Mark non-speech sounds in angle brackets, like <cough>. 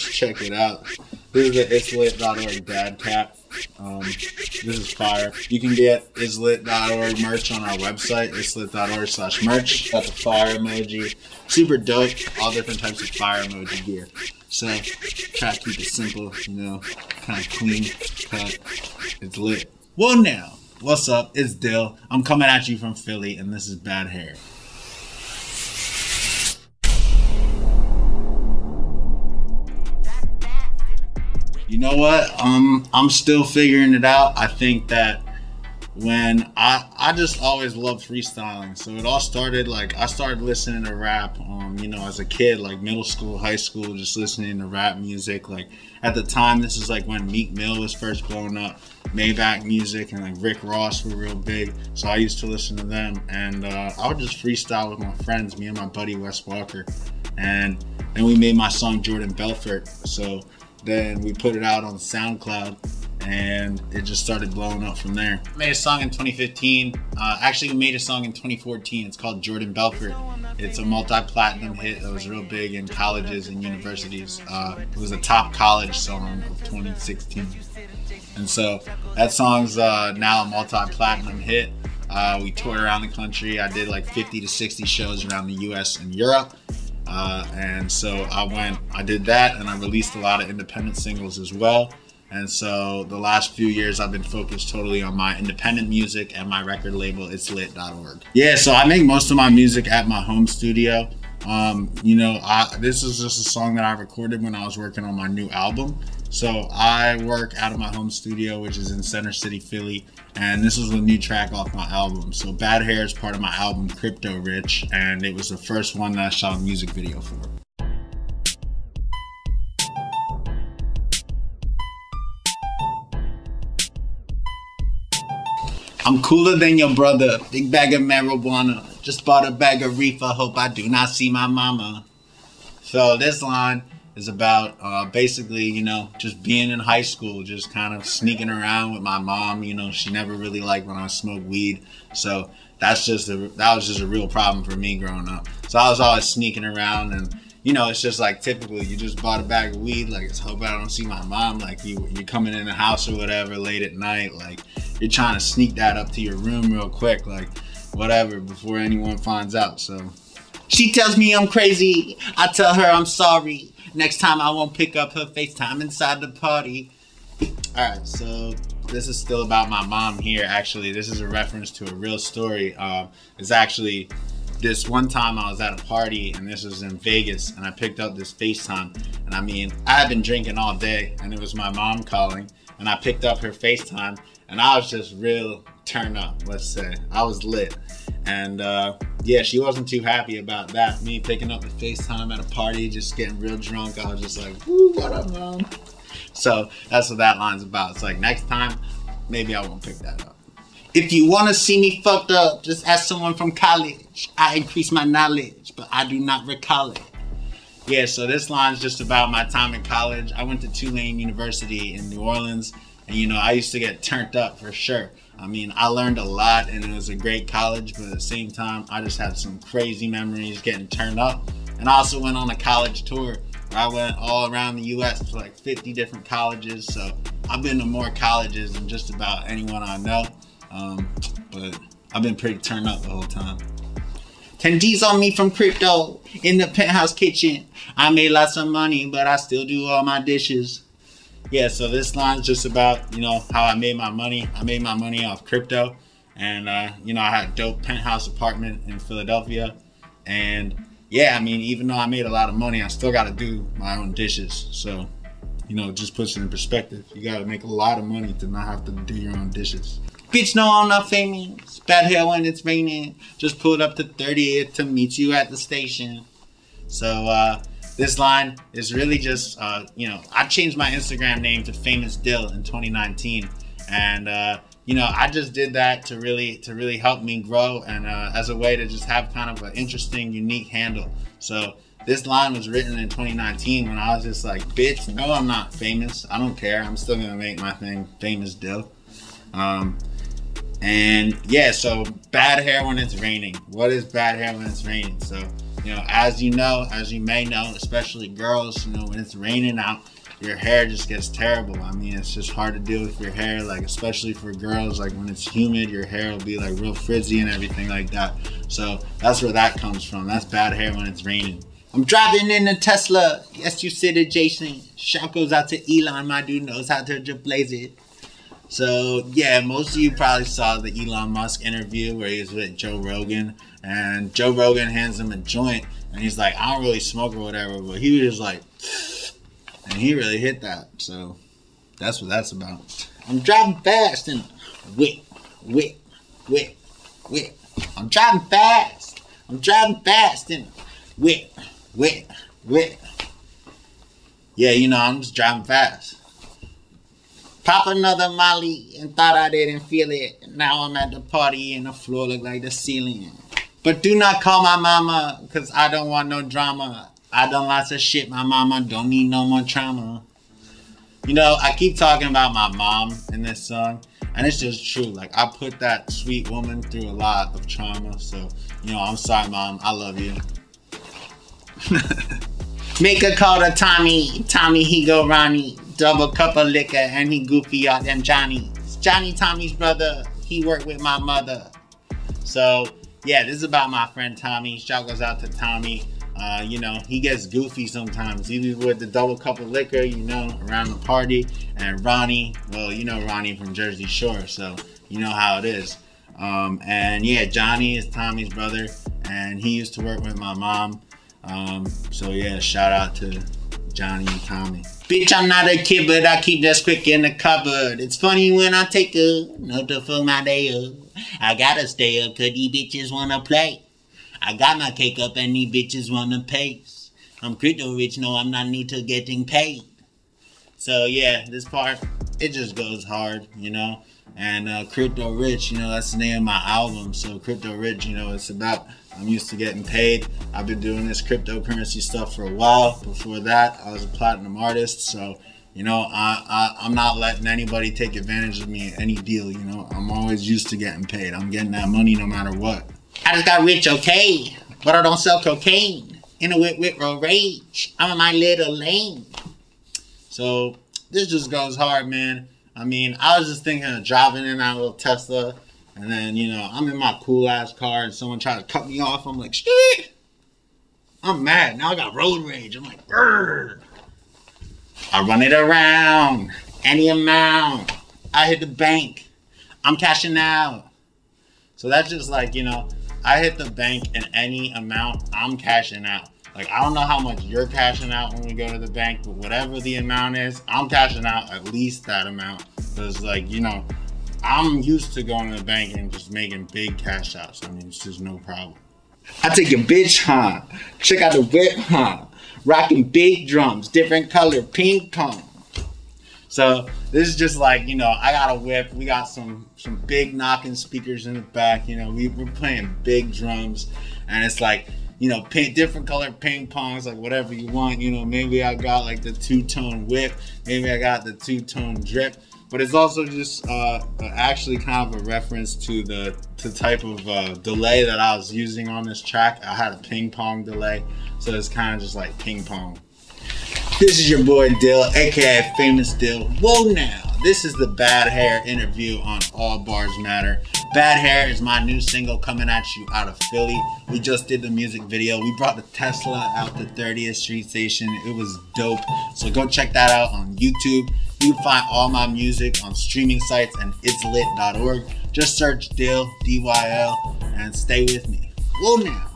Check it out. This is the itslit.org dad cap. Um, this is fire. You can get itslit.org merch on our website, itslit.org slash merch. Got the fire emoji. Super dope. All different types of fire emoji gear. So try to keep it simple, you know, kind of clean cut. It's lit. Well, now, what's up? It's Dyl. I'm coming at you from Philly, and this is Bad Hair. You know what? Um, I'm still figuring it out. I think that when I I just always loved freestyling. So it all started like I started listening to rap um, you know, as a kid, like middle school, high school, just listening to rap music. Like at the time this is like when Meek Mill was first blowing up, Maybach music and like Rick Ross were real big. So I used to listen to them and uh, I would just freestyle with my friends, me and my buddy Wes Walker. And then we made my song Jordan Belfort. So then we put it out on SoundCloud and it just started blowing up from there. I made a song in 2015. Uh, actually, we made a song in 2014. It's called Jordan Belfort. It's a multi-platinum hit that was real big in colleges and universities. Uh, it was a top college song of 2016. And so that song's uh, now a multi-platinum hit. Uh, we toured around the country. I did like 50 to 60 shows around the U.S. and Europe. Uh, and so I went, I did that, and I released a lot of independent singles as well. And so the last few years, I've been focused totally on my independent music and my record label, itslit.org. Yeah, so I make most of my music at my home studio. Um, you know, I, this is just a song that I recorded when I was working on my new album. So I work out of my home studio, which is in Center City, Philly, and this is a new track off my album. So Bad Hair is part of my album Crypto Rich, and it was the first one that I shot a music video for. I'm cooler than your brother. Big bag of marijuana. Just bought a bag of reefer. Hope I do not see my mama. So this line is about uh, basically, you know, just being in high school, just kind of sneaking around with my mom. You know, she never really liked when I smoked weed, so that's just a, that was just a real problem for me growing up. So I was always sneaking around, and you know, it's just like typically, you just bought a bag of weed, like it's hope I don't see my mom. Like you, you're coming in the house or whatever late at night, like you're trying to sneak that up to your room real quick, like whatever, before anyone finds out. So. She tells me I'm crazy. I tell her I'm sorry. Next time I won't pick up her FaceTime inside the party. Alright, so this is still about my mom here, actually. This is a reference to a real story. Uh, it's actually this one time I was at a party and this was in Vegas and I picked up this FaceTime. And I mean, I had been drinking all day and it was my mom calling and I picked up her FaceTime and I was just real turned up, let's say. I was lit. And uh, yeah, she wasn't too happy about that. Me picking up the FaceTime at a party, just getting real drunk. I was just like, what up, mom? So that's what that line's about. It's like next time, maybe I won't pick that up. If you want to see me fucked up, just ask someone from college. I increase my knowledge, but I do not recall it. Yeah, so this line's just about my time in college. I went to Tulane University in New Orleans, and you know, I used to get turned up for sure. I mean, I learned a lot and it was a great college, but at the same time, I just had some crazy memories getting turned up. And I also went on a college tour I went all around the US to like 50 different colleges. So I've been to more colleges than just about anyone I know. Um, but I've been pretty turned up the whole time. 10 G's on me from crypto in the penthouse kitchen. I made lots of money, but I still do all my dishes yeah, so this line's just about, you know, how I made my money. I made my money off crypto. And, uh, you know, I had a dope penthouse apartment in Philadelphia. And yeah, I mean, even though I made a lot of money, I still got to do my own dishes. So, you know, just puts it in perspective. You got to make a lot of money to not have to do your own dishes. Bitch, no, I'm not famous. Bad hair when it's raining. Just pulled up to 30th to meet you at the station. So, uh, this line is really just, uh, you know, I changed my Instagram name to Famous Dyl in 2019, and uh, you know, I just did that to really to really help me grow and uh, as a way to just have kind of an interesting, unique handle. So this line was written in 2019 when I was just like, bitch, no, I'm not famous. I don't care. I'm still gonna make my thing Famous Dyl. Um, and yeah, so bad hair when it's raining. What is bad hair when it's raining? So you know, as you know, as you may know, especially girls, you know, when it's raining out, your hair just gets terrible. I mean, it's just hard to deal with your hair, like especially for girls. Like when it's humid, your hair will be like real frizzy and everything like that. So that's where that comes from. That's bad hair when it's raining. I'm driving in a Tesla. Yes, you said it, Jason. Shout goes out to Elon. My dude knows how to blaze it. So yeah, most of you probably saw the Elon Musk interview where he was with Joe Rogan, and Joe Rogan hands him a joint, and he's like, "I don't really smoke or whatever," but he was just like, <sniffs> and he really hit that. So that's what that's about. I'm driving fast and whip, whip, whip, whip. I'm driving fast. I'm driving fast and whip, whip, whip. Yeah, you know, I'm just driving fast. Pop another molly and thought I didn't feel it. Now I'm at the party and the floor look like the ceiling. But do not call my mama, cause I don't want no drama. I done lots of shit, my mama don't need no more trauma. You know, I keep talking about my mom in this song, and it's just true. Like I put that sweet woman through a lot of trauma. So, you know, I'm sorry, mom. I love you. <laughs> Make a call to Tommy. Tommy, he go Ronnie. Double cup of liquor and he goofy out them Johnny's. Johnny Tommy's brother. He worked with my mother. So yeah, this is about my friend Tommy. Shout goes out to Tommy. Uh, you know, he gets goofy sometimes, even with the double cup of liquor, you know, around the party. And Ronnie, well, you know Ronnie from Jersey Shore, so you know how it is. Um, and yeah, Johnny is Tommy's brother, and he used to work with my mom. Um, so yeah, shout out to Johnny and Tommy. Bitch, I'm not a kid, but I keep that quick in the cupboard. It's funny when I take a note to fill my day up. I gotta stay up cause these bitches wanna play. I got my cake up and these bitches wanna pace. I'm crypto rich, no, I'm not new to getting paid. So yeah, this part, it just goes hard, you know. And uh, Crypto Rich, you know, that's the name of my album. So Crypto Rich, you know, it's about I'm used to getting paid. I've been doing this cryptocurrency stuff for a while. Before that, I was a platinum artist. So, you know, I, I, am not letting anybody take advantage of me in any deal. You know, I'm always used to getting paid. I'm getting that money no matter what. I just got rich, okay? But I don't sell cocaine. In a whip, whip, road rage. I'm in my little lane. So, this just goes hard, man. I mean, I was just thinking of driving in that little Tesla and then, you know, I'm in my cool ass car and someone tried to cut me off. I'm like, shit. I'm mad. Now I got road rage. I'm like, Grr. I run it around. Any amount. I hit the bank. I'm cashing out. So that's just like, you know, I hit the bank in any amount, I'm cashing out. Like, I don't know how much you're cashing out when we go to the bank, but whatever the amount is, I'm cashing out at least that amount. Because, like, you know, I'm used to going to the bank and just making big cash outs. I mean, it's just no problem. I take a bitch, huh? Check out the whip, huh? Rocking big drums, different color, ping pong. So this is just like you know, I got a whip. We got some some big knocking speakers in the back. You know, we, we're playing big drums, and it's like you know, ping, different color ping pongs, like whatever you want. You know, maybe I got like the two tone whip, maybe I got the two tone drip but it's also just uh, actually kind of a reference to the to type of uh, delay that I was using on this track. I had a ping pong delay, so it's kind of just like ping pong. This is your boy Dyl, aka Famous Dyl. Whoa now, this is the Bad Hair interview on All Bars Matter. Bad Hair is my new single coming at you out of Philly. We just did the music video. We brought the Tesla out to 30th Street Station. It was dope. So go check that out on YouTube. You can find all my music on streaming sites and itslit.org. Just search Dyl, D-Y-L, and stay with me. Whoa now.